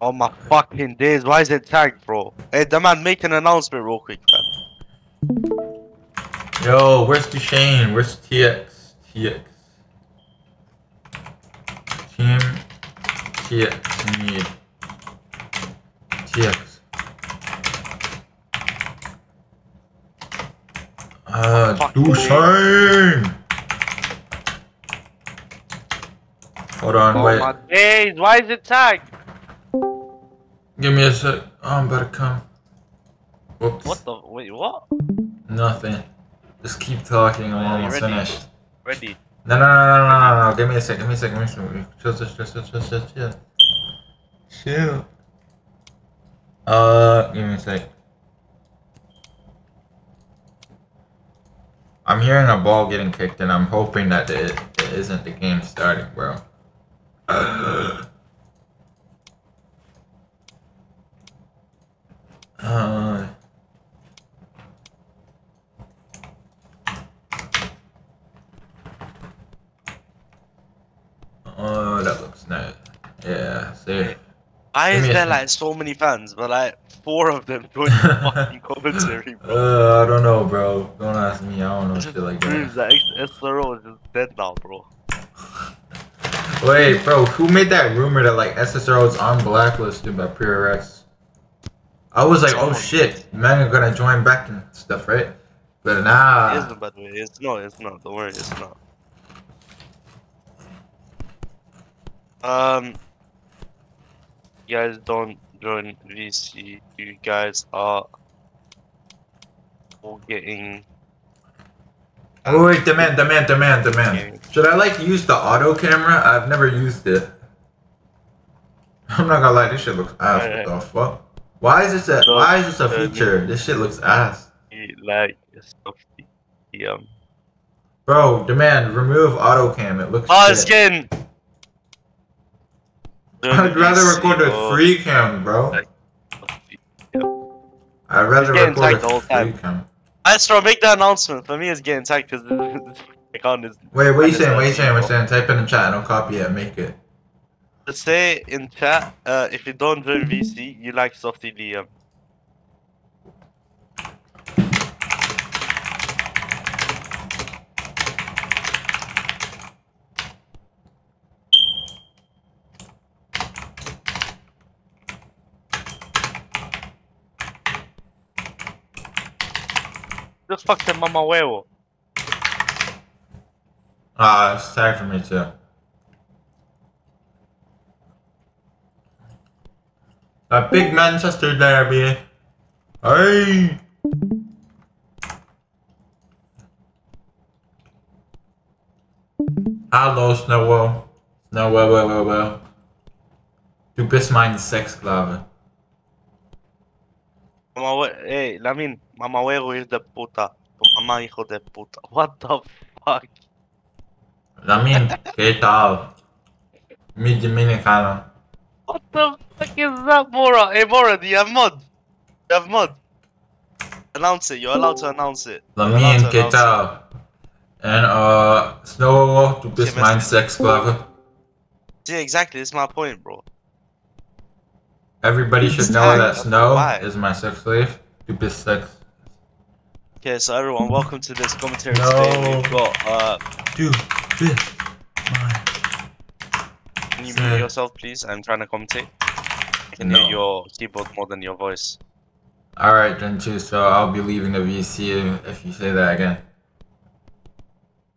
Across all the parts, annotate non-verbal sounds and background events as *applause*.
Oh my fucking days, why is it tagged, bro? Hey, the man, make an announcement real quick, fam. Yo, where's Duchesne? Where's TX? TX. Team TX need TX. Uh, Fuck Duchesne! Hold on, Oh wait. my days, why is it tagged? Give me a sec. Oh, I'm about to come. Whoops. What the, wait, what? Nothing. Just keep talking. I'm almost ready? finished. Ready? No, no, no, no, no, no, no. Give me a sec. Give me a sec. Give me a sec. Chill, chill, chill, chill, chill, chill, chill. Chill. Uh, give me a sec. I'm hearing a ball getting kicked, and I'm hoping that it, it isn't the game starting, bro. *laughs* Uh, oh, that looks nice. Yeah, see? Why is there like so many fans, but like four of them doing the *laughs* fucking commentary, bro? Uh, I don't know, bro. Don't ask me. I don't know It shit like that. that SRO is just dead now, bro. Wait, bro, who made that rumor that like SSRO is on blacklisted by PRX? I was like, oh shit, men are gonna join back and stuff, right? But It nah. isn't, by the way. It's not. It's not. Don't worry. It's not. Um, you guys don't join VC. You guys are all getting. Oh wait, demand, demand, demand, demand. Should I like use the auto camera? I've never used it. *laughs* I'm not gonna lie, this shit looks ass. Alright. What the fuck? Why is this a So, why is this a uh, feature? This shit looks ass. Like. Um. Bro, demand, remove auto cam. It looks Oh, shit. it's getting. *laughs* I'd rather record with free cam, bro. Like- I'd rather record tagged with the whole free cam. Astro, make the announcement. For me, it's getting tagged because *laughs* the account is. Wait, what are you *laughs* saying? What are you saying? What are you saying? Type in the chat and I'll copy it make it. Say in chat, uh, if you don't join VC, you like Softy DM. Just fucking mama huevo. Ah, it's time for me too. A big Manchester derby. Hey! Hallo Snowwell. Snowwell, well, well, well. Du bist mein Sexsklave. Mama hey, Lamin, mama huevo is de puta. Tu mamá hijo de puta. What the fuck? Lamin, ¿qué tal? Mi dominicano. What the fuck is that, Mora? Hey, Mora, do you have mod? You have mod? Announce it. You're allowed to announce it. You're allowed Lamin, to ¿qué announce it. tal? Uh, Snowwell, du bist mein Mr. Sexsklave. See, exactly. This is my point, bro. Everybody should know that Snow why. is my sex slave. Du bist sex. Okay, so everyone, welcome to this commentary No. today. We've got, uh, Du bist my. Can you Sir. mute yourself, please? I'm trying to commentate. I can hear your keyboard more than your voice. Alright, then too, so I'll be leaving the VC if- if you say that again.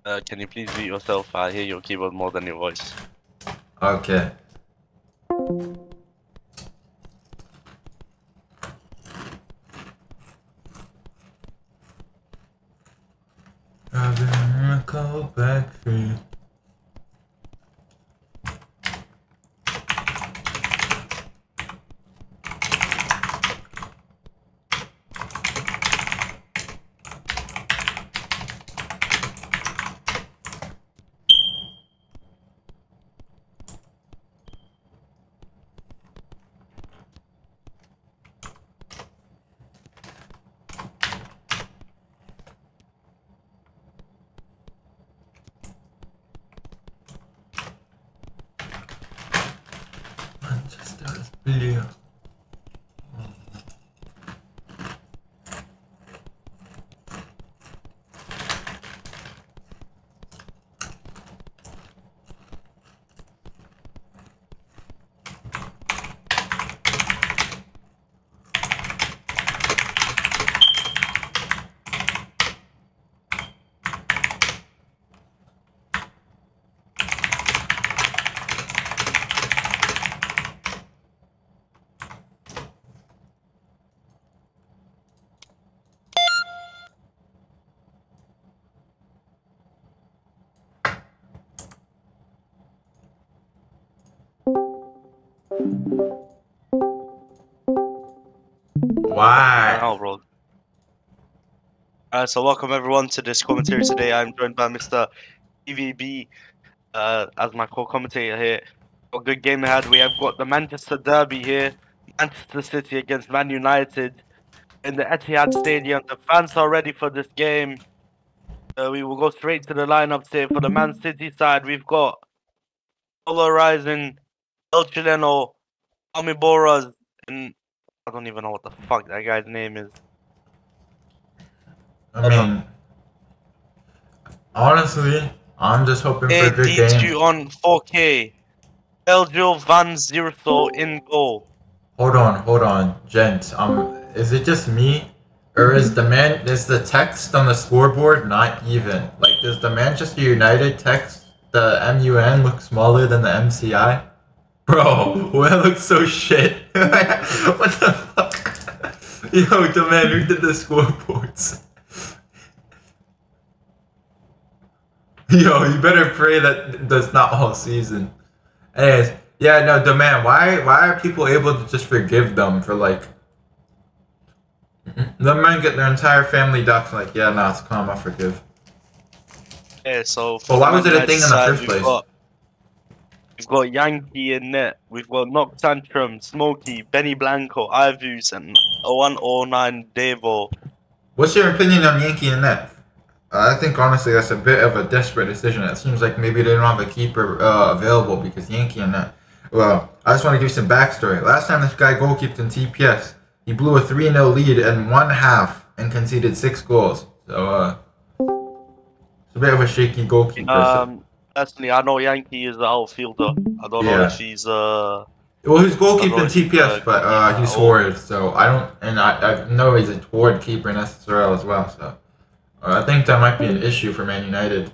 Uh, can you please mute yourself? I hear your keyboard more than your voice. Okay. I've been call back for you. Oh, bro. Uh, so welcome everyone to this commentary today. I'm joined by Mr. EVB uh, as my co-commentator here. A good game ahead. We have got the Manchester Derby here. Manchester City against Man United in the Etihad Stadium. The fans are ready for this game. Uh, we will go straight to the lineups here for the Man City side. We've got Polarizing, El Chileno, Tommy Boras, and I don't even know what the fuck that guy's name is. I mean, honestly, I'm just hoping for a good game. you on 4K. Elgil Van Zierso in goal. Hold on, hold on, gents. Um, is it just me, or is the man is the text on the scoreboard not even? Like, does the Manchester United text the MUN look smaller than the MCI? Bro, well, that looks so shit. *laughs* what the fuck? Yo, the man who did the scoreboards. Yo, you better pray that that's not all season. Anyways, yeah, no, the man. Why why are people able to just forgive them for like the men get their entire family ducks like, yeah, nah, it's calm, I forgive. Yeah, so Well, why was it a thing in the first place? Got, we've got Yankee in net. We've got Knock Tantrum, Smokey, Benny Blanco, Ivus, and 109 Devo. What's your opinion on Yankee in net? I think honestly that's a bit of a desperate decision. It seems like maybe they don't have a keeper uh, available because Yankee in net. Well, I just want to give you some backstory. Last time this guy goalkeeped in TPS, he blew a 3 0 lead in one half and conceded six goals. So, uh, it's a bit of a shaky goalkeeper. Um, personally, I know Yankee is the outfielder. I don't know Yeah. if he's uh. well, he's goalkeeper in TPS, but uh, he oh. scored. So I don't, and I, I know he's a toward keeper in SSRL as well. So uh, I think that might be an issue for Man United.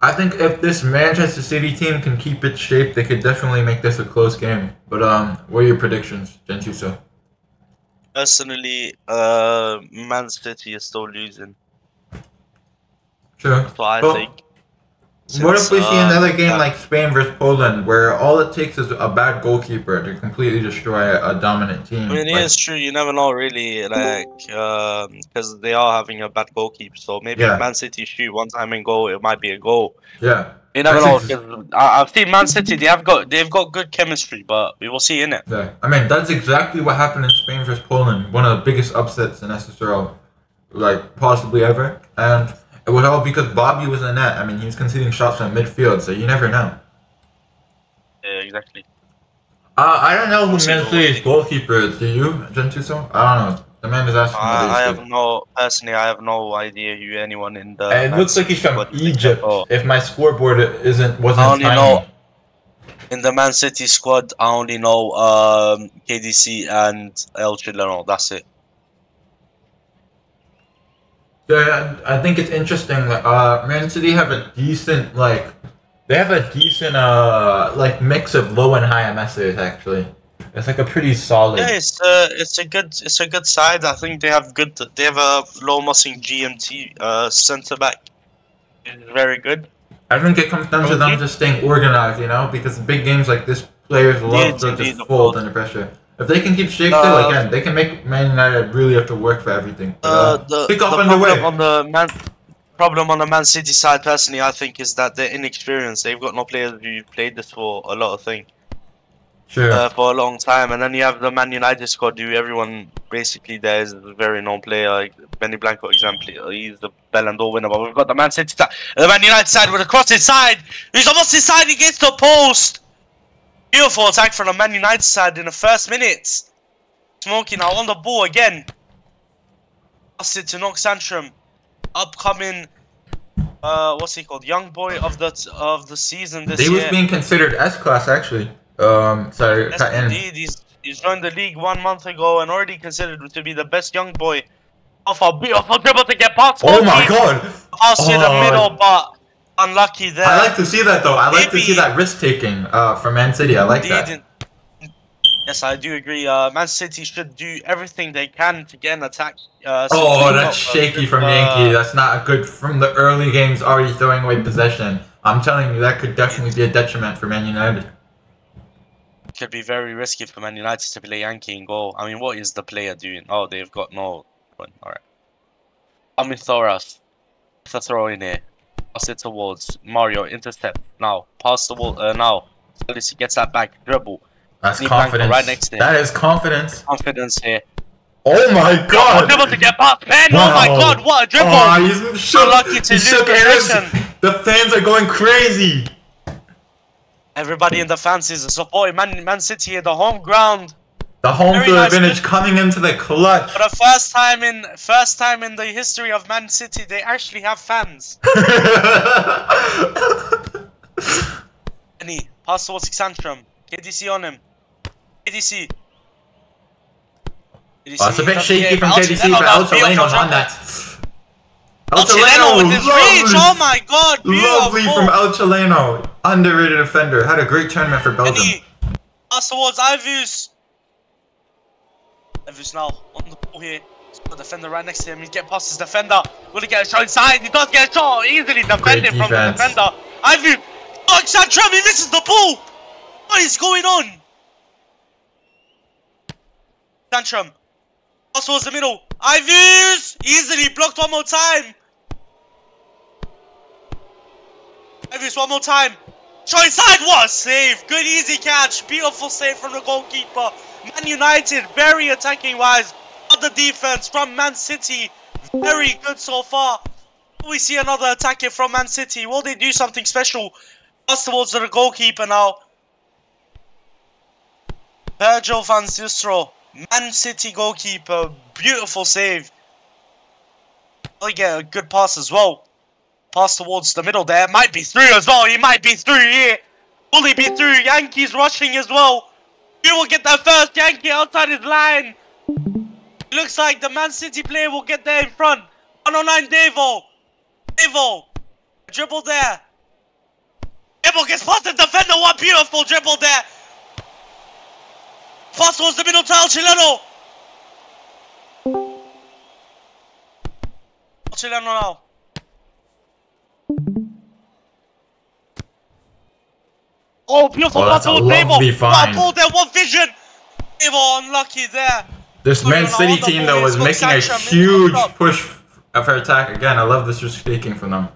I think if this Manchester City team can keep its shape, they could definitely make this a close game. But um, what are your predictions, Gentuso? Personally, uh, Man City is still losing. Sure. That's what I Well, think. What if Since, we see uh, another game yeah. like Spain versus Poland, where all it takes is a bad goalkeeper to completely destroy a, a dominant team? I mean, Like- it is true. You never know, really, like, because they are having a bad goalkeeper. So maybe Yeah. Man City shoot one time and goal, it might be a goal. yeah, You never know. That's ex- 'cause I, I've seen Man City. They have got they've got good chemistry, but we will see in it. yeah. I mean, that's exactly what happened in Spain versus Poland. One of the biggest upsets in SSRL, like possibly ever. And it was all because Bobby was in net. I mean, he was conceding shots from midfield, so you never know. Yeah, exactly. Uh, I don't know who Also, Man City's goalkeeper is. Do you, Gentuso? I don't know. The man is asking. I, I have no personally. I have no idea who anyone in the. It looks like he's from. Egypt. Oh, If my scoreboard isn't wasn't I only tiny. know- in the Man City squad, I only know um, KDC and El Chileno. That's it. Yeah, I think it's interesting. Like, uh, Man City have a decent like, they have a decent uh like mix of low and high MSers actually. It's like a pretty solid. Yeah, it's uh, it's a good it's a good side. I think they have good. They have a low mussing GMT uh, centre back. It's very good. I think it comes down to them just staying organized, you know, because big games like this, players love Indeed, to just fold under pressure. If they can keep shape Uh, though, again, they can make Man United really have to work for everything. Uh, uh, the kick the off problem underway. on the man problem on the Man City side, personally, I think, is that they're inexperienced. They've got no players who played this for a lot of things. Sure. uh, for a long time, and then you have the Man United squad. Do everyone basically there is a very known player, like Benny Blanco example. He's the Ballon d'Or winner, but we've got the Man City side, the Man United side with a cross inside. He's almost inside against the post. Beautiful attack from the Man United side in the first minutes. Smokey now on the ball again. Pass it to Nox Antrim. Upcoming, uh, what's he called? Young boy of the of the season this He year. was being considered S class actually. Um, Yes, cut indeed. He's, he's joined the league one month ago and already considered to be the best young boy. Off a beautiful dribble to get past. Oh my god! Pass in the Oh. middle, but unlucky there. I like to see that though. I like to see that risk taking uh, from Man City. I like that. Yes, I do agree. Uh, Man City should do everything they can to get an attack. Uh, Oh, that's up, shaky from uh, Yankee. That's not a good from the early games. Already throwing away possession. I'm telling you, that could definitely be a detriment for Man United. Could be very risky for Man United to play Yankee in goal. I mean, what is the player doing? Oh, they've got no one. All right. Amin Thoras. It's a throw in here. Pass it towards Mario. Intercept now. Pass the ball. Uh, now. Solisi gets that back. Dribble. That's Blanco confidence. right next to him. that is confidence. Confidence here. Oh my Oh, god! dribble to get past Ben. Oh my God! What a dribble! Oh, he's shook. lucky to he lose shook hands. possession. The fans are going crazy. Everybody in the fans is supporting Man, Man City at the home ground. The home Very field nice. advantage coming into the clutch. For the first time in first time in the history of Man City, they actually have fans. *laughs* Any pass towards Xantrum. KDC on him. KDC. KDC Oh, it's a bit shaky from KDC, but El Chileno's on that. El Chileno with his reach. Oh my God! Lovely from El Chileno. Underrated offender. Had a great tournament for Belgium. Any pass towards Ivus. Ivus now on the ball here. He's got a defender right next to him. He's getting past his defender. Will he get a shot inside? He does get a shot. Easily defended from the defender. Ivus. Oh, Xantrum, he misses the ball. What is going on? Xantrum. Pass towards the middle. Ivus. Easily blocked one more time. Ivus one more time. Shot inside. What save. Good easy catch. Beautiful save from the goalkeeper. Man United very attacking wise. The defense from Man City very good so far. We see another attack here from Man City. Will they do something special? Pass towards the goalkeeper now. Virgil van Zistro. Man City goalkeeper. Beautiful save. He get a good pass as well? Pass towards the middle there. Might be through as well. He might be through here. Will he be through? Yankees rushing as well. He will get that first Yankee outside his line. Looks like the Man City player will get there in front. 109 Devo. Devo. Dribble there. Devo gets past the defender. What beautiful dribble there. Pass towards the middle El Chileno. Chileno now. Oh, beautiful Oh, that's a ball, lovely Devo. Find. there. What vision. Devo unlucky there. This Man City team though was making a Sancho in the huge push for attack again. I love this risk taking from them.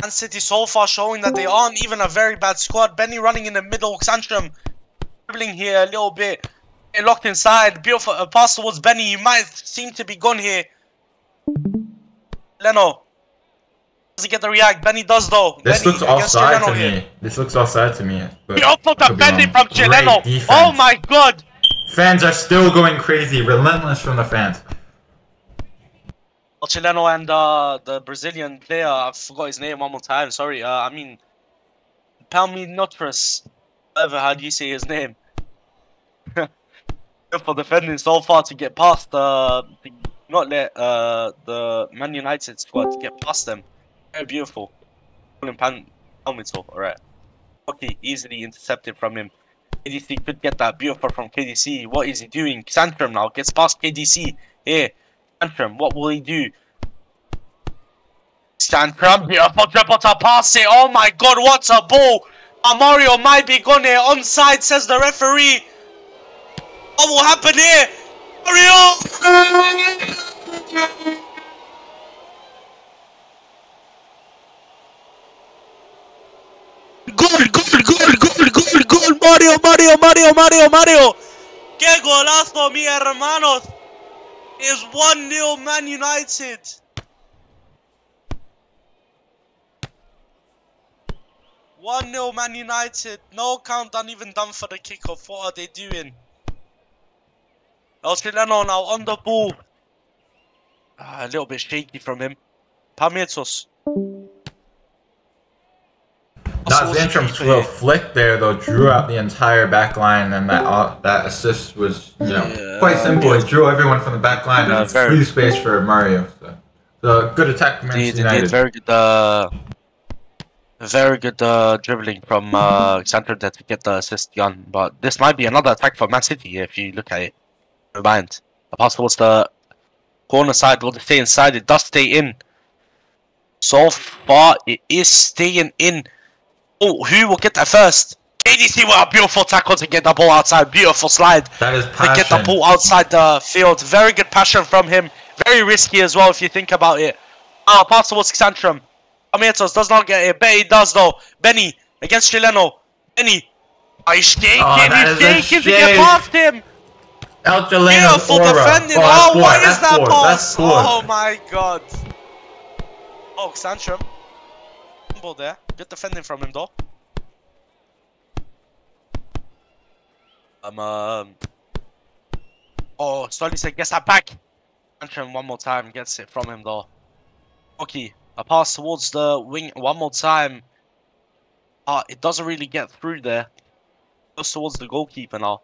Man City so far showing that they aren't even a very bad squad. Benny running in the middle, Sandstrom dribbling here a little bit. They're locked inside. Beautiful uh, pass towards Benny. He might seem to be gone here. Leno. Does he get the react? Benny does though. This Benny looks offside to Chileno here. me. This looks offside to me. but Beautiful could be defending wrong. from Chileno. Oh my god. Fans are still going crazy. Relentless from the fans. Chileno and uh, the Brazilian player, I forgot his name one more time. Sorry. Uh, I mean, Palminotris. Whatever, how do you say his name? *laughs* For defending so far to get past uh, not let uh, the Man United squad to get past them. Very beautiful. Colin Pan Palmito, alright. Okay, easily intercepted from him. KDC could get that beautiful from KDC. What is he doing? Santrum now gets past KDC. Here, Santrum, what will he do? Santrum, beautiful dribble to pass it. Oh my god, what a ball! Uh, Mario might be gone here. Onside, says the referee. What will happen here? Mario! ¡Gol, gol, gol, gol, gol, gol! ¡Mario, Mario, Mario, Mario, Mario! ¡Qué golazo, mi hermanos! Es 1-0 Man United. One nil, Man United. No count done, even done for the kickoff. What are they doing? El Chileno now on the ball. Ah, a little bit shaky from him. Pamietos. Not Zantram's little flick there though drew out the entire back line, and that uh, that assist was you know Yeah. quite simple. It drew everyone from the back line and very- free space for Mario. So, so good attack from Manchester. United. Very good, uh, very good uh, dribbling from uh, Xantra there to get the assist done. But this might be another attack for Man City if you look at it. Remind. The pass towards the corner side will stay inside. It does stay in. So far, it is staying in. Oh, who will get that first? KDC with a beautiful tackle to get the ball outside. Beautiful slide That is to get the ball outside the field. Very good passion from him. Very risky as well if you think about it. Ah, pass towards Xantrum. Amietos does not get it. he does though. Benny against Chileno. Benny. Oh, he's shaking. Oh, he's shaking to get past him. El Chileno Beautiful aura. defending. Oh, Oh, that's poor. what is that poor. pass? Oh my god. Oh, Xantrum. Ball there. Good defending from him though. Um, um. Oh, Stolise gets that back. Antrim one more time gets it from him though. Okay, a pass towards the wing one more time. Ah, it doesn't really get through there. Goes towards the goalkeeper now.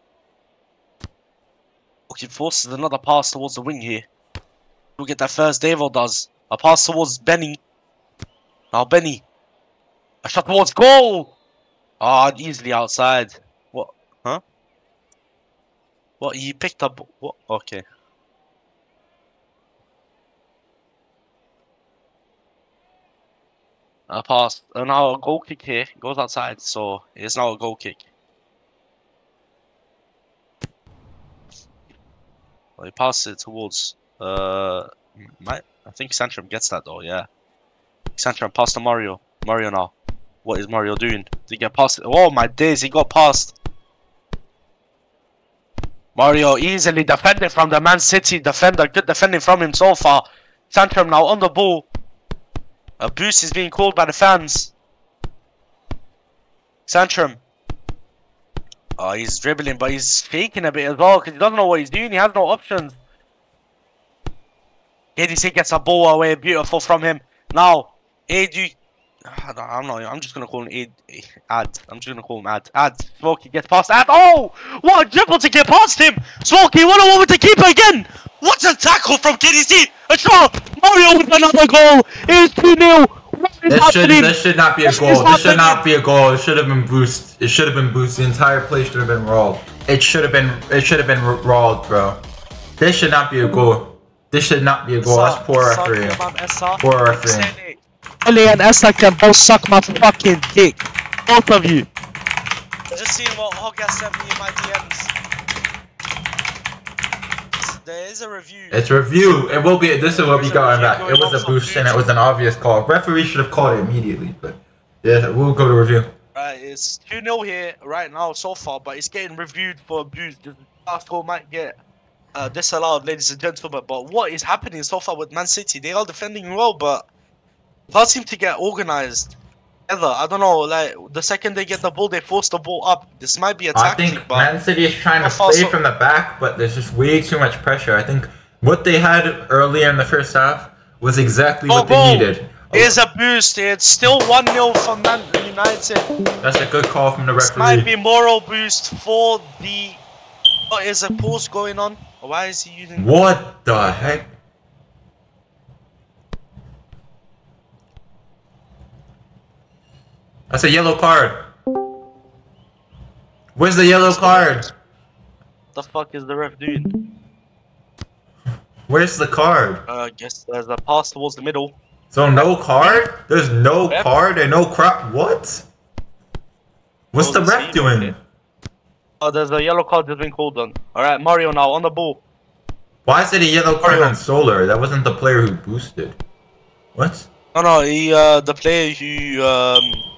Okay, forces another pass towards the wing here. We'll get that first. Davo does a pass towards Benny. Now Benny, a shot towards goal. Ah, easily outside. What? Huh? What? He picked up. What? Okay. A pass. And now a goal kick here. Goes outside, so it's now a goal kick. Well, he passes it towards. Uh, might I think Santrum gets that though. Yeah. Santrum passed to Mario. Mario now. What is Mario doing? Did he get past? Oh my days! He got past. Mario easily defended from the Man City defender. Good defending from him so far. Santrum now on the ball. A boost is being called by the fans. Santrum. Oh, ah, he's dribbling, but he's faking a bit as well because he doesn't know what he's doing. He has no options. ADC gets a ball away, beautiful from him. Now, AD. I'm not. I'm just gonna call him Ad. Ad. I'm just gonna call him Ad. Ad. Smokey gets past Ad. Oh, what a dribble to get past him. Smokey, what a moment to keep again. What a tackle from KDC. A shot. Mario with another goal. It's 2 0. This should this should not be a This goal. This should not be a goal. It should have been boost. It should have been boost. The entire play should have been rolled. It should have been. It should have been rolled, bro. This should not be a goal. This should not be a goal. That's poor refereeing. Poor refereeing. Ele and Essa can both suck my fucking dick. Both of you. Just seeing what Hogga sent me in my DMs. There is a review. It's review. It will be. This is what we There's a got review back. It going was on a from boost and it YouTube. was an obvious call. Referee should have called it immediately, but yeah, we'll go to review. Right, it's 2 0 here right now so far, but it's getting reviewed for abuse. The last goal might get uh, disallowed, ladies and gentlemen. But what is happening so far with Man City? They are defending well, but can't seem to get organized ever. I don't know, like the second they get the ball, they force the ball up. This might be a I tactic, think but Man City is trying to play from the back, but there's just way too much pressure. I think what they had earlier in the first half was exactly Oh, what they goal. needed. here's a boost. It's still 1 0 for Man United. That's a good call from the referee. This might be moral boost for the. What is a pause going on? Why is he using? What the heck? That's a yellow card. Where's the yellow card? The fuck is the ref doing? Where's the card? Uh, I guess there's a pass towards the middle. So no card? There's no Ref? card and no crap. What? What's the ref doing? it. Oh, there's a yellow card that's been called on. Alright, Mario now on the ball. Why is it a yellow card Mario. on Solar? That wasn't the player who boosted. What? No, no, he, uh, the player who, um,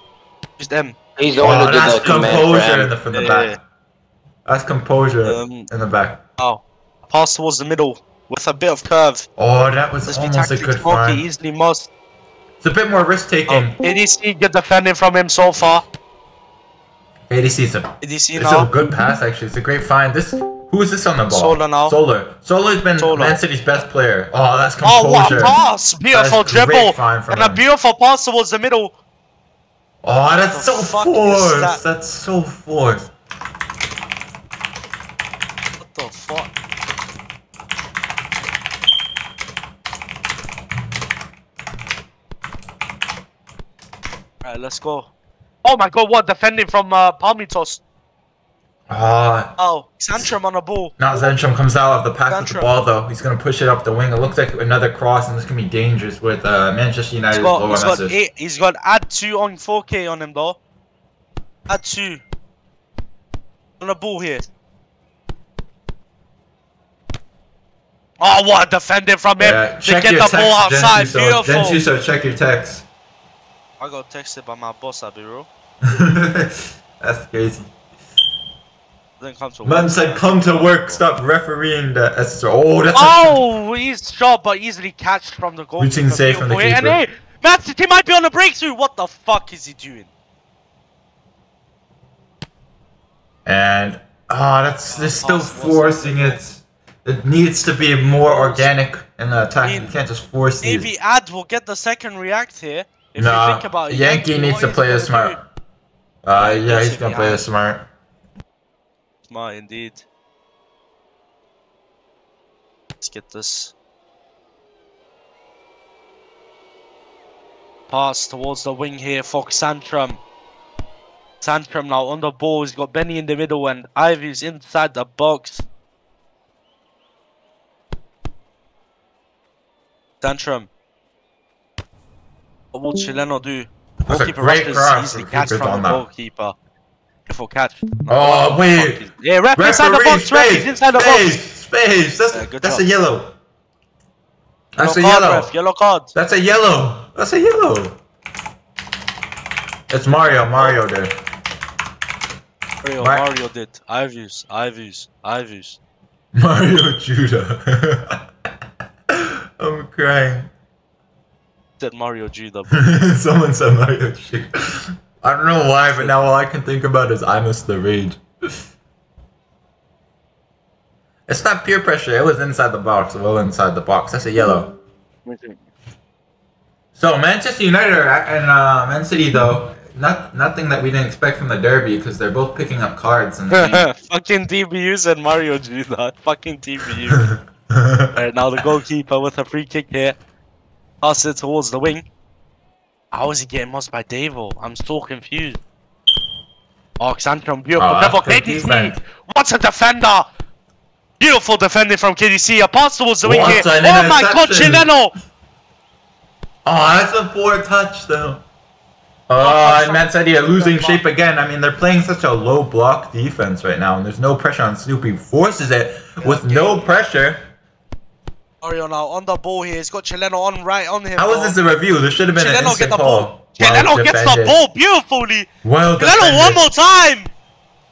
used M. He's the one Oh, who did that's the composure in the, from the Yeah, back. That's composure Um, in the back. Oh, pass towards the middle with a bit of curve. Oh, that was Let's be almost a tactically good smoky, find. easily must. It's a bit more risk taking. Oh, ADC good defending from him so far. ADC is a ADC it's now. a good pass actually. It's a great find. This who is this on the ball? Solar now. Solar. Solar's been Solar. Man City's best player. Oh, that's composure. Oh, what a pass! Beautiful That is great dribble find from and a beautiful pass towards the middle. Oh, that's The so fuck forced. that? That's so forced. What the fuck? Alright, let's go. Oh my god, what defending from uh, Palmitos? Ah, Oh, Santrum on a ball. now Zentrum comes out of the pack with the ball though. He's gonna push it up the wing. It looks like another cross, and this can be dangerous with uh, Manchester He's United's got, lower he's got eight. He's got add two on 4K on him though. Add two. On a ball here. Oh, what a defending from him Yeah, to get the ball outside. Gentuso. Beautiful. Gentuso, check your text. I got texted by my boss, I'll be real. That's crazy. Didn't come to Man work. said, "Come to work. Stop refereeing the SSR." Oh, that's a Oh, he's shot, but easily catched from the goal. Routine save from the And keeper. hey, Man City might be on a breakthrough. What the fuck is he doing? And ah, that's they're still forcing it. It needs to be more organic in the attack. mean, You can't just force these. Maybe Ad will get the second react here. If you Nah, think about it, Yankee needs to play it smart. do- Uh, yeah, he's gonna play it smart. Smart indeed. Let's get this. Pass towards the wing here for Santrum. Santrum now on the ball. He's got Benny in the middle and Ivy's inside the box. Santrum. What will Chileno do? A Goalkeeper great cross. easily The catch from the that. goalkeeper. Beautiful catch. Oh, the wait. is- Yeah, ref inside the Referee, box. Ref space, inside the space, box. space. That's good that's job. a yellow. That's a Yellow card, yellow. ref. Yellow card. That's a yellow. That's a yellow. It's Mario. Mario there. Mario, Mar- Mario did. Ivy's, Ivy's, Ivy's. *laughs* Mario Judah. *laughs* I'm crying. Said Mario Judah. *laughs* Someone said Mario Judah. I don't know why, but now all I can think about is I miss the rage. It's not peer pressure. It was inside the box. Well inside the box. That's a yellow. So Manchester United are- and uh, Man City though, not nothing that we didn't expect from the derby because they're both picking up cards And. *laughs* Fucking DBU said Mario Judah. Fucking DBU. *laughs* Alright, now the goalkeeper with a free kick here. Pass it towards the wing. How is he getting lost by Davo? I'm so confused. Oh, Xantron, beautiful. Oh, Double KDC. What a defender! Beautiful defending from KDC. A pass towards the wing here. Oh my god, interception. Chileno! Oh, that's a poor touch though. Oh, Oh, and fuck. Man City are losing shape again. I mean, they're playing such a low block defense right now, and there's no pressure on Snoopy. Forces it with no pressure. Mario now on the ball here. He's got Chileno on right on him. How is this a review? There should have been an Chileno get instant the call. ball. Chileno gets the ball beautifully. Well Chileno defended. one more time.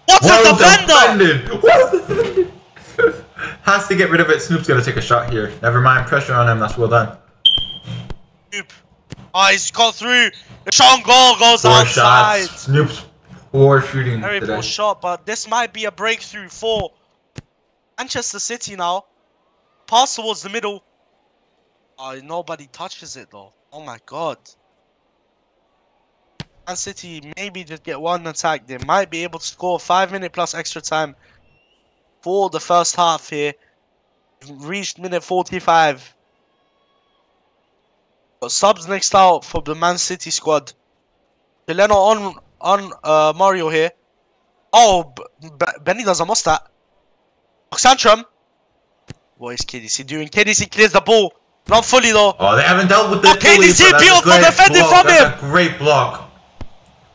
What's a Well defender? defended. *laughs* Well defended. *laughs* Has to get rid of it. Snoop's gonna take a shot here. Never mind. Pressure on him. That's well done. Snoop. Oh, he's got through. The shot on goal goes Four outside. shots. Snoop's poor shooting Very today. poor shot, but this might be a breakthrough for Manchester City now. Pass towards the middle. Oh, nobody touches it though. Oh my god. Man City maybe just get one attack. They might be able to score five minute plus extra time for the first half here. Reached minute 45. Got subs next out for the Man City squad. Deleno on on uh, Mario here. Oh, B- B- Benny does almost that. Oxantrum. What is KDC doing? KDC clears the ball. Not fully though. Oh, they haven't dealt with the Okay, fully, is that's a beautiful great defending block. from That's a great block.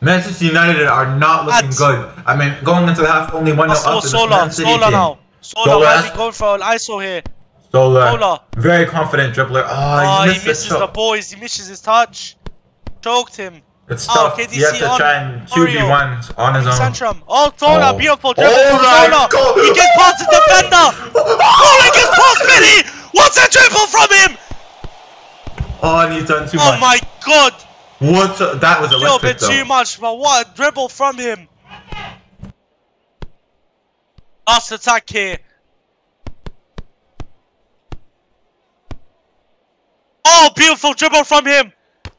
Manchester United are not looking That's- good. I mean, going into the half, only one 0 Pass for up to Sola. City Sola team. now. Sola Sola might has- be going for an ISO here. Sola, Sola. very confident dribbler. Oh, Oh, he ah, he misses the the boys. He misses his touch. Choked him. It's Oh. KDC you have to try and two v Mario. one on his own. Santrum. Oh, Sola. Oh. Beautiful dribble Oh from God. Oh, he gets past the defender. Sola gets past Benny. What's a dribble from him? Oh, and he's done too Oh much. Oh my god! What? the- That was A little bit though. too much, but what a dribble from him! Last attack here. Oh, beautiful dribble from him!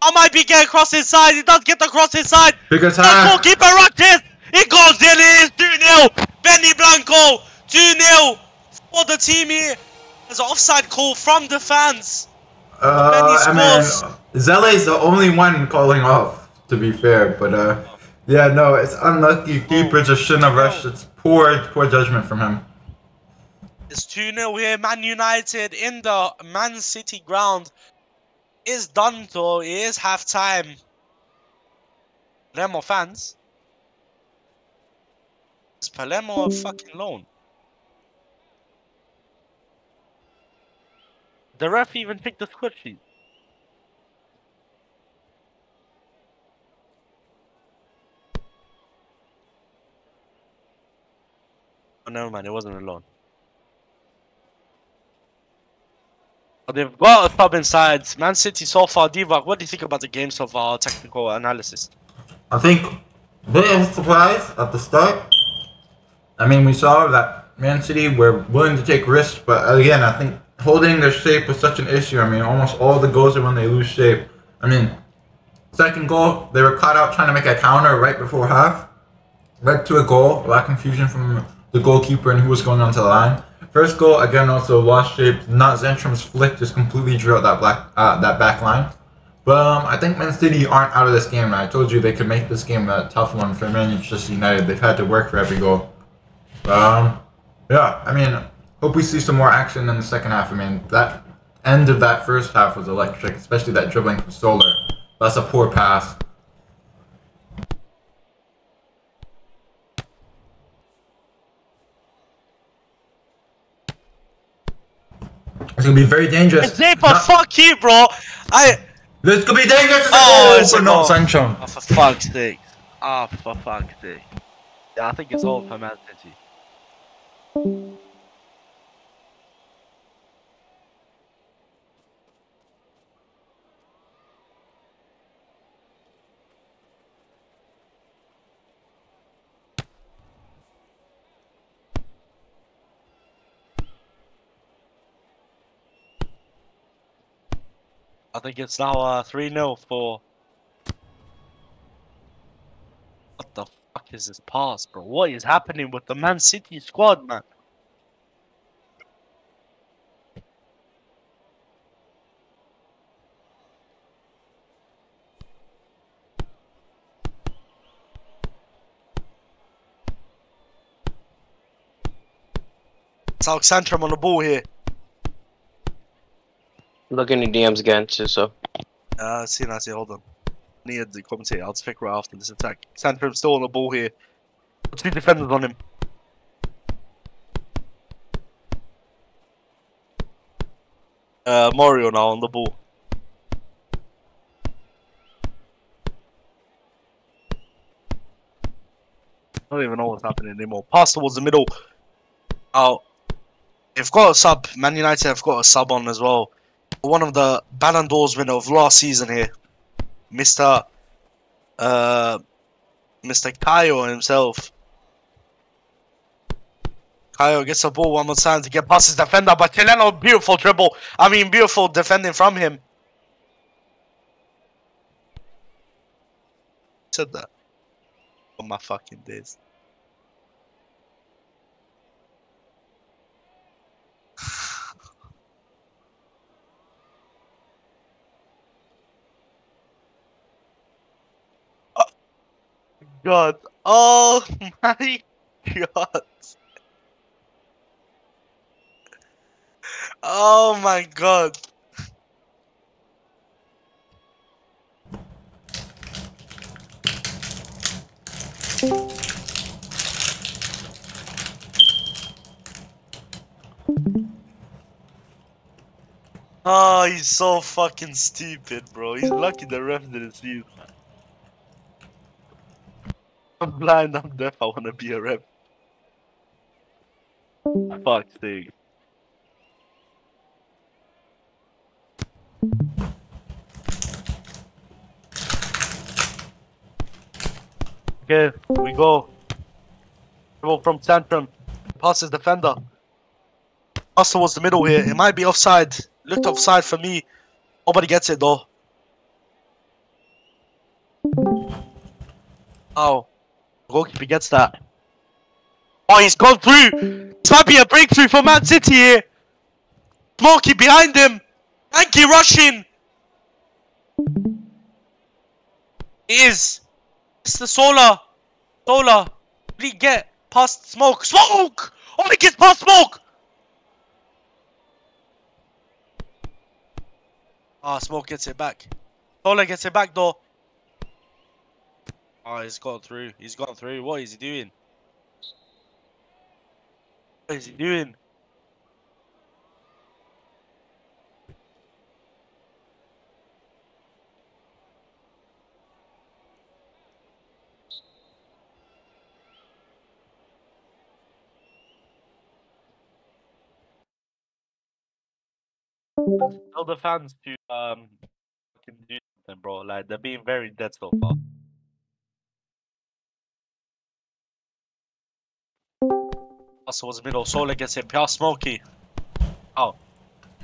I might be getting across his side. He does get across his side. Because The ha, goalkeeper it. Goes in. It is 2 0. Benny Blanco 2 0 for the team here. There's an offside call from the fans. uh, Benny I scores. mean, Zele's the only one calling off. To be fair, but uh, yeah, no, it's unlucky. Keeper just shouldn't have rushed. It's poor, poor judgment from him. It's 2 0 here. Man United in the Man City ground. Is done though. It is half time. Palermo fans. Is Palermo a fucking loan? The ref even picked the squad sheet. Oh, never mind. It wasn't a loan. They've got a sub inside. Man City so far. Divac, what do you think about the game so far? Technical analysis. I think bit of surprise at the start. I mean, we saw that Man City were willing to take risks, but again, I think holding their shape was such an issue. I mean, almost all the goals are when they lose shape. I mean, second goal, they were caught out trying to make a counter right before half, led to a goal. A lot of confusion from the goalkeeper and who was going onto the line. First goal, again, also lost shape. Not Zentrum's flick just completely drew out that black uh, that back line. But um, I think Man City aren't out of this game. I told you they could make this game a tough one for Manchester United. They've had to work for every goal. Um, yeah, I mean, hope we see some more action in the second half. I mean, that end of that first half was electric, especially that dribbling from Solar. That's a poor pass. It's gonna be very dangerous. Zaper, Not- fuck you, bro. I. This could be dangerous. Oh, it's for a not goal. Sancho. Oh, for fuck's sake. Oh, for fuck's sake. Yeah, I think it's all for Man City. I think it's now uh, 3 0 for. What the fuck is this pass, bro? What is happening with the Man City squad, man? It's Alexandrum on the ball here. Look in your DMs again, too, so. Uh, see, I see, hold on. Near the commentator, I'll check right after this attack. Sandstrom's still on the ball here. Two defenders on him. Uh, Mario now on the ball. I don't even know what's happening anymore. Pass towards the middle. Oh, they've got a sub. Man United have got a sub on as well. One of the Ballon d'Ors winner of last season here, Mr. Uh, Mr. Kayo himself. Kayo gets the ball one more time to get past his defender, but Chileno, beautiful dribble. I mean, beautiful defending from him. Said that. On my fucking days. God. Oh *laughs* my god. Oh my god. Oh, he's so fucking stupid, bro. He's lucky the ref didn't see it. I'm blind, I'm deaf, I wanna be a rep. Fuck thing. Okay, we go. Dribble from Tantrum. Passes defender. Pass towards the middle here. It might be offside. Looked offside for me. Nobody gets it though. Oh. Goalkeeper gets that. Oh, he's gone through! This might be a breakthrough for Man City here! Smokey behind him! Yankee rushing! It is! It's the Solar! Solar! Please get past Smoke! Smoke! Oh, he gets past Smoke! Ah, Smoke gets it back. Solar gets it back though. Oh, he's gone through. He's gone through. What is he doing? What is he doing? Tell the fans to um do something, bro. Like they're being very dead so far. Also was middle. Solar gets it past Smokey. Oh,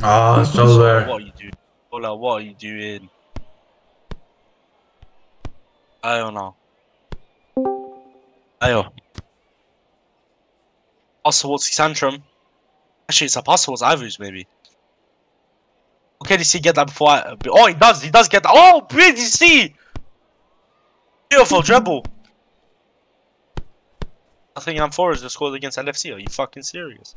Oh, Solar, what are you doing? Solar, what are you doing? I don't know. Ayo. Towards Santrum. Actually, it's a towards Ivers, maybe. Okay, did he get that before I... Oh, he does! He does get that! Oh, did see? Beautiful dribble! Nottingham Forest just scored against LFC. Are you fucking serious?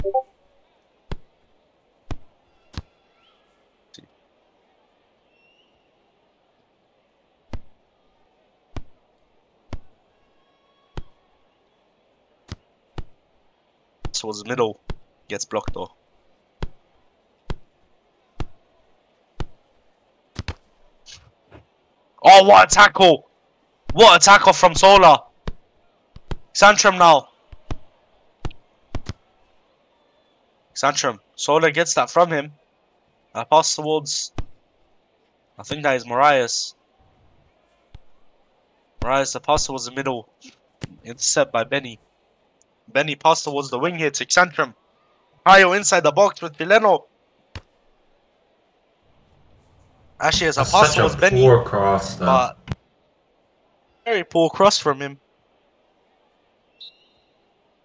Towards the middle. Gets blocked though. Oh, what a tackle! What a tackle from Solar! Santrum now. Santrum. Solar gets that from him. I pass towards. I think that is Marias. Marias, the pass towards the middle. Intercept by Benny. Benny pass towards the wing here to Santrum. Hayo inside the box with Vileno. Actually, it's a pass towards Benny, poor cross, though. but very poor cross from him.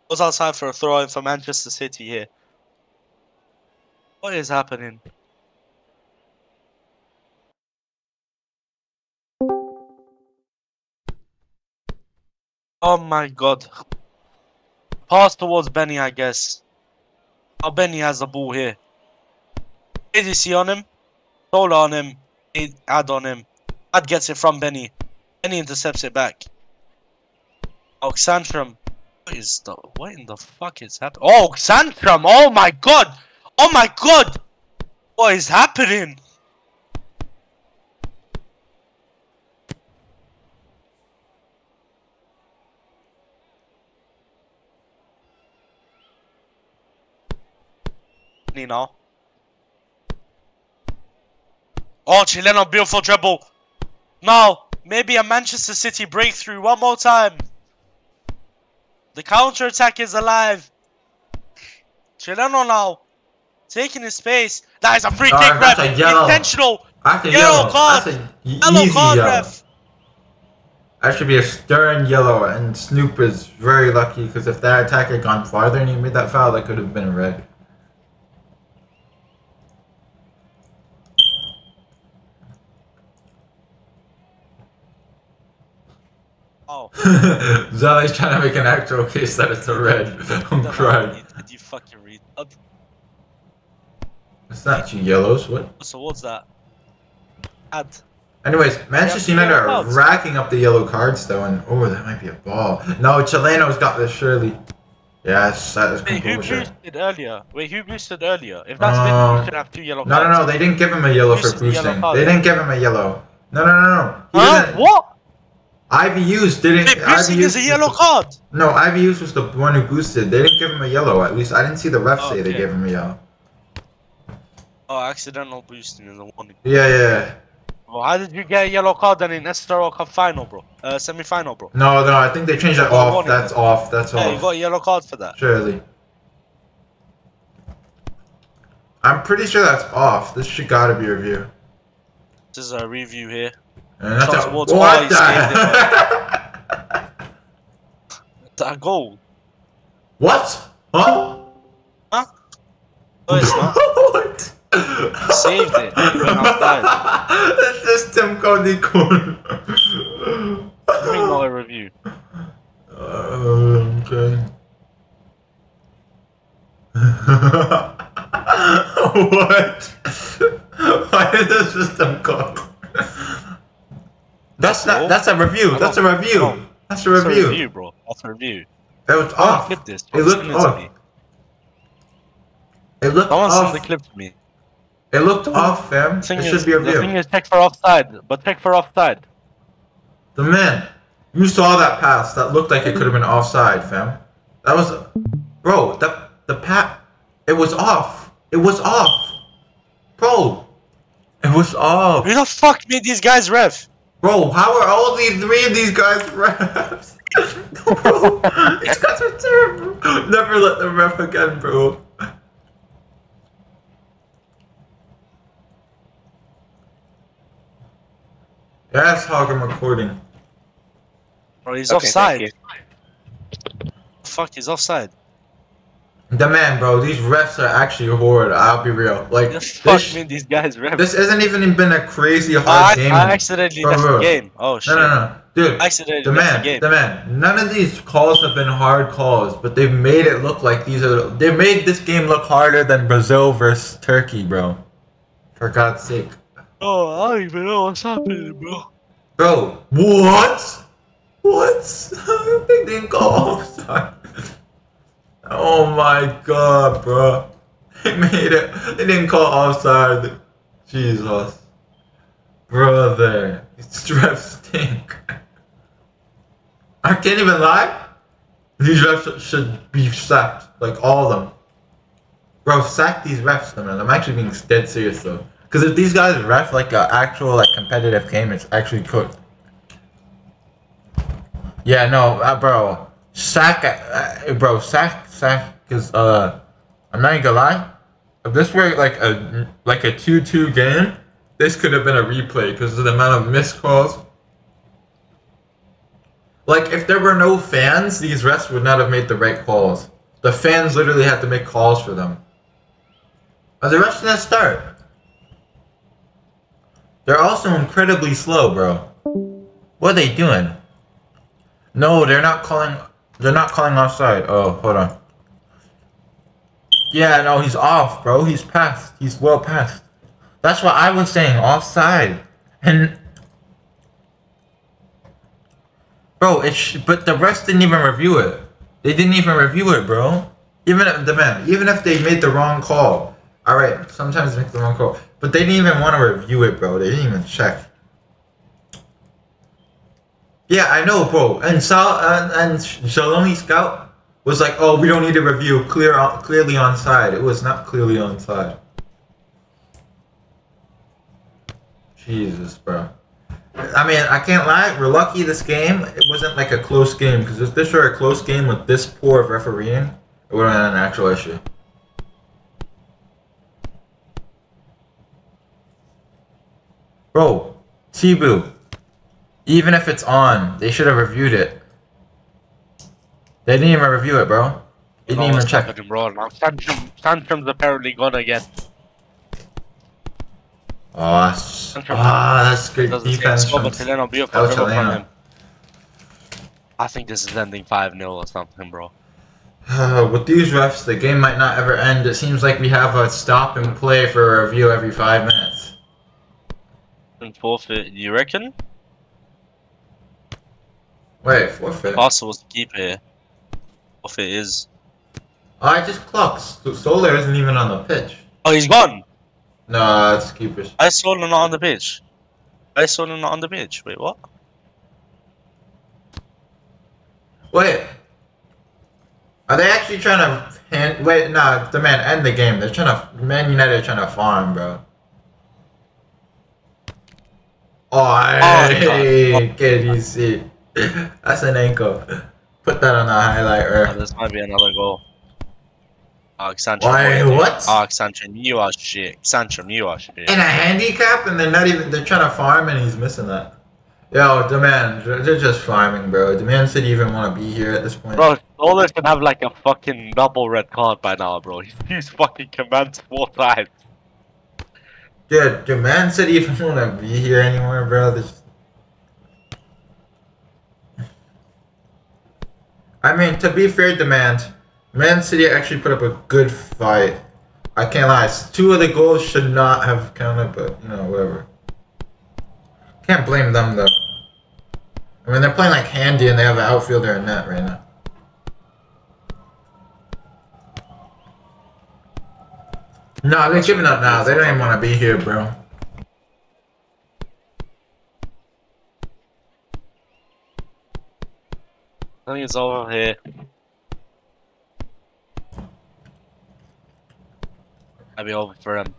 Goes outside for a throw in for Manchester City here. What is happening? Oh my god. Pass towards Benny, I guess. Oh, Benny has the ball here. ADC on him. Solar on him. Ad on him. Ad gets it from Benny. Benny intercepts it back. Oh, Xantrum. What is the... What in the fuck is happening? Oh, Xantrum! Oh my god! Oh my god! What is happening? now. Oh, Chileno, beautiful dribble. Now, maybe a Manchester City breakthrough one more time. The counter attack is alive. Chileno now, taking his space. That is a free kick, that's ref. Intentional. That's a Yellow yellow. card. That's a y- Yellow card, yellow. ref. That should be a stern yellow, and Snoop is very lucky because if that attack had gone farther and he made that foul, that could have been a red. Oh, *laughs* Zali's trying to make an actual case that it's a red. I'm crying. did you fucking read? Uh, It's not two yellows. What? So what's that? Add. Anyways, Manchester United are cards. racking up the yellow cards though, and oh, that might be a ball. No, Chileno's got this surely. Yes, that is Wait, who boosted earlier? Wait, who boosted earlier? If that's Um, been, you should have two yellow No, cards. no, no, they didn't give him a yellow for Boosted the yellow boosting. They didn't give him a yellow. No, no, no, no. He Huh? didn't. IVUs didn't. Wait, boosting is a yellow card. No, IVUs was the one who boosted. They didn't give him a yellow. At least I didn't see the ref say they gave him a yellow. Oh, accidental boosting is the one. Yeah, yeah. Well, how did you get a yellow card then in SRO Cup final, bro? Uh, semi-final, bro. No, no, I think they changed that Oh, off. That's off. That's off. Yeah, you got a yellow card for that. Surely. I'm pretty sure that's off. This should gotta be a review. This is a review here. And that's a, what the? *laughs* That goal. what? Huh? No, it's not. *laughs* what? saved it. He went outside. That's just Tim Cody corner. I mean, review. Uh, okay. *laughs* what? Why is the system called? That's not. That's a review. That's a review. No. That's a That's a review. review, bro. That's a review. It was off. clip this. It looked Send it to off. me. It looked Someone send off. the clip to me. It looked off, fam. Thing, It is, should be a the thing is, check for offside. But check for offside. The man, you saw that pass. That looked like it could have been offside, fam. That was, bro. The the pat. It was off. It was off, bro. It was off. Who the fuck made these guys ref? Bro, how are all these three of these guys refs? bro, *laughs* these guys are terrible. Never let them ref again, bro. Yes, Hog, I'm recording. Bro, he's Okay, offside. thank Fuck, he's offside. The man, bro, these refs are actually horrid. I'll be real. Like, the fuck this, made these guys ref? this isn't even been a crazy hard I, game. I accidentally Bro, bro. the game. Oh shit. no, no, no. Dude, I accidentally the man, the game. the man. None of these calls have been hard calls, but they've made it look like these are. They made this game look harder than Brazil versus Turkey, bro. For God's sake, Oh, I don't even know what's happening, bro. bro. What? What? *laughs* they didn't call *laughs* offside. Oh my God, bro. They made it. They didn't call offside. Jesus, brother. These refs stink. I can't even lie. These refs should be sacked. Like all of them. Bro, sack these refs, man. I'm actually being dead serious though. Because if these guys ref like an actual like competitive game, it's actually cooked. Yeah, no, uh, bro. Sack, uh, bro, sack, sack. Because uh, I'm not even gonna lie. If this were like a like a two-two game, this could have been a replay because of the amount of missed calls. Like if there were no fans, these refs would not have made the right calls. The fans literally had to make calls for them. Are the refs gonna start? They're also incredibly slow, bro. What are they doing? No, they're not calling. They're not calling offside. Oh, hold on. Yeah, no, he's off, bro. He's past. He's well past. That's what I was saying. Offside. And bro, it's but the refs didn't even review it. They didn't even review it, bro. Even if the man, even if they made the wrong call. All right, sometimes they make the wrong call, but they didn't even want to review it, bro. They didn't even check. Yeah, I know, bro. And Sal and, and Shaloni Scout was like, "Oh, we don't need to review. Clear, on, clearly on side. It was not clearly on side." Jesus, bro. I mean, I can't lie. We're lucky this game. It wasn't like a close game because if this were a close game with this poor of refereeing, it would have been an actual issue. Bro, Tibu, even if it's on, they should have reviewed it. They didn't even review it, bro. They didn't even check. Him, bro. Now Tantrum, Tantrum's apparently gone again. Oh, that's, ah, that's great defense. score, Chileno beautiful Oh, from Chileno. I think this is ending 5 0 or something, bro. *sighs* with these refs, the game might not ever end. It seems like we have a stop and play for a review every five minutes. And forfeit, you reckon? Wait, forfeit. Oh, Barca was the keeper here. it is. Ah, I just clocked. Solar isn't even on the pitch. Oh, he's gone! No, it's keepers. I saw him not on the pitch. I saw him not on the pitch. Wait, what? Wait. Are they actually trying to hand? Wait, nah. The man end the game. They're trying to. Man United are trying to farm, bro. Oh, my hey, can you see? *laughs* That's an ankle. Put that on the highlight, Oh, this might be another goal. Oh, Sancho. Why, what? Oh, Sancho, you are shit. Sancho, you are shit. in a handicap, and they're not even. They're trying to farm, and he's missing that. Yo, demand. They're they're just farming, bro. Demand City even want to be here at this point. Bro, Solar should have like a fucking double red card by now, bro. *laughs* He's fucking commands four times. Dude, do Man City even *laughs* want to be here anymore, bro? This... I mean, to be fair, demand. Man City actually put up a good fight. I can't lie. Two of the goals should not have counted, but you know, whatever. Can't blame them though. I mean, they're playing like handy, and they have an outfielder in net right now. No, they're giving up now. They don't even want to be here, bro. I think it's over here. Maybe over for him.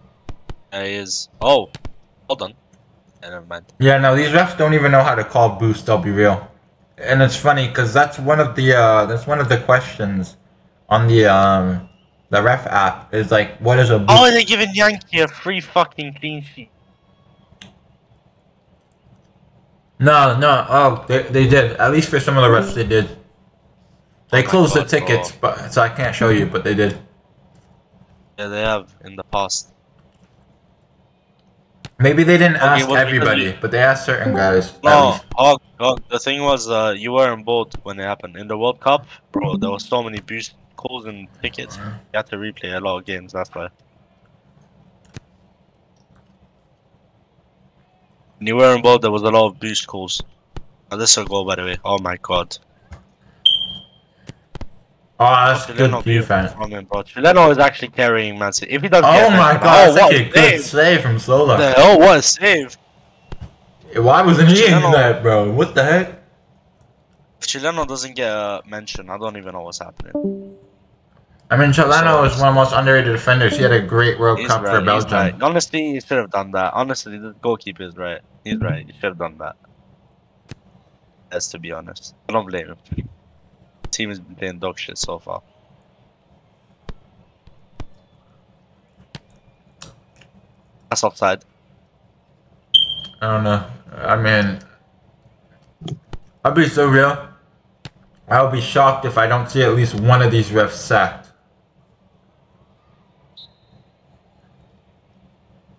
There he is. Oh, hold on. Yeah, never mind. Yeah, no, these refs don't even know how to call boost. I'll be real, and it's funny because that's one of the uh, that's one of the questions on the um the ref app is like, what is a boost? Oh, they're giving Yankee a free fucking clean sheet. No, no. Oh, they, they did. At least for some of the refs, they did. They closed the tickets, but so I can't show you, but they did. Yeah, they have in the past. Maybe they didn't Okay, ask well, everybody, we- but they asked certain guys. No, oh, oh, the thing was, uh, you were on board when it happened. In the World Cup, bro, there was so many boost calls and tickets. You had to replay a lot of games, that's why. When you were there was a lot of boost calls. Oh, this is a goal, by the way. Oh my god. Oh, that's Chileno good defense. from him, bro. Chileno is actually carrying Man City. If he doesn't Oh get my Benzema- god, oh, that's what a a good save! save from Solar. The- Oh, what a save! Why wasn't he in that, bro? What the heck? If Chileno doesn't get uh, a mention, I don't even know what's happening. I mean, Chalano So- is one of the most underrated defenders. He had a great World Cup right, for Belgium. right. Honestly, he should have done that. Honestly, the goalkeeper is right. He's right. He should have done that. That's to be honest. I don't blame him. Team has been playing dog shit so far. That's offside. I don't know. I mean, I'll be so real. I'll be shocked if I don't see at least one of these refs sacked.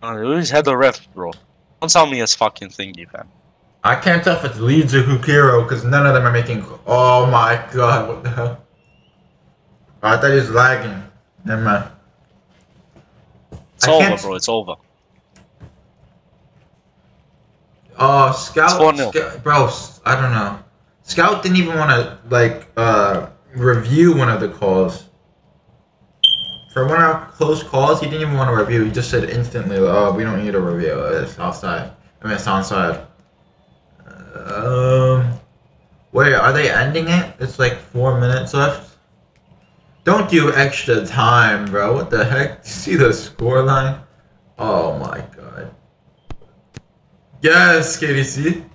Who's head of the ref, bro? Don't tell me it's fucking thingy, fam. I can't tell if it's Leeds or Kukiro because none of them are making. Oh my god, what the hell? I thought he was lagging. Never mind. It's I over, can't- bro. It's over. Oh, Scout, 4-0. Scout- bro, I don't know. Scout didn't even want to like uh review one of the calls. For one of our close calls, he didn't even want to review. He just said instantly, "Oh, we don't need a review. It's outside. I mean, it's onside." Um, wait, are they ending it? It's like four minutes left. Don't do extra time, bro. What the heck? See the score line? Oh my god. Yes, KDC.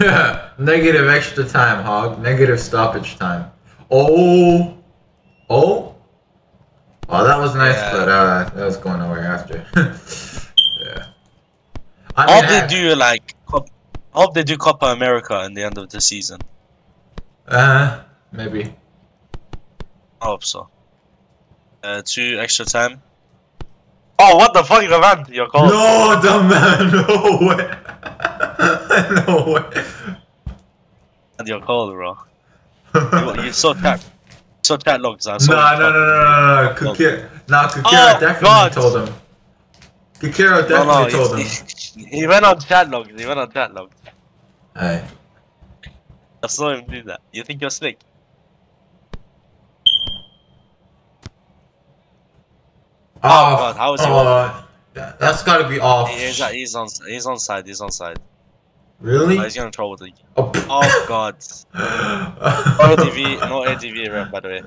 *laughs* Negative extra time, Hog. Negative stoppage time. Oh. Oh. Oh, that was nice, Yeah. but uh, that was going nowhere after. *laughs* yeah. I mean, hope they I- do like. Hope they do Copa America in the end of the season. Uh, maybe. I hope so. Uh, two extra time. Oh, what the fuck, man? You're called. No, dumb man. *laughs* No way. *laughs* no way. And you're called, bro. You, you saw chat. Saw chat logs. I No, saw no, no, no, no, no, no. Kukira, no, Kukira Oh, definitely God. told him. Kukira definitely no, told he, him. he, he went on chat logs. He went on chat logs. Hey. I saw him do that. You think you're slick? Oh, God, how is he oh, that- That's gotta be off. He- He's, he's on. He's on side. He's on side. Really? He's gonna trouble the. Oh, Oh God. No ADV. No ADV ref, by the way.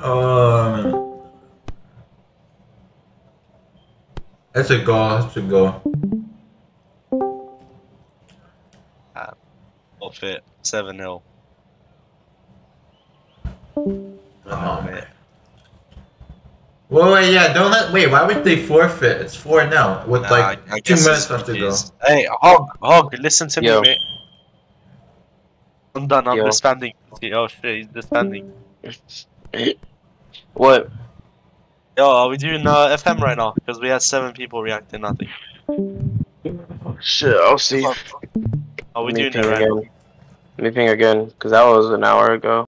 Um. It's a goal. It's a goal. Forfeit. 7 0. Oh, man. Wait, wait, yeah, don't let. Wait, why would they forfeit? It's 4 now with like I two minutes left to go. Hey, Hog, Hog, listen to Yo. me, mate. I'm done, I'm Yo. disbanding. Oh shit, he's disbanding. *laughs* What? Yo, are we doing uh, FM right now? Because we had 7 people reacting, nothing. Oh, Shit, I'll see. Are we Let me doing it right now? again. Let me ping again, because that was an hour ago.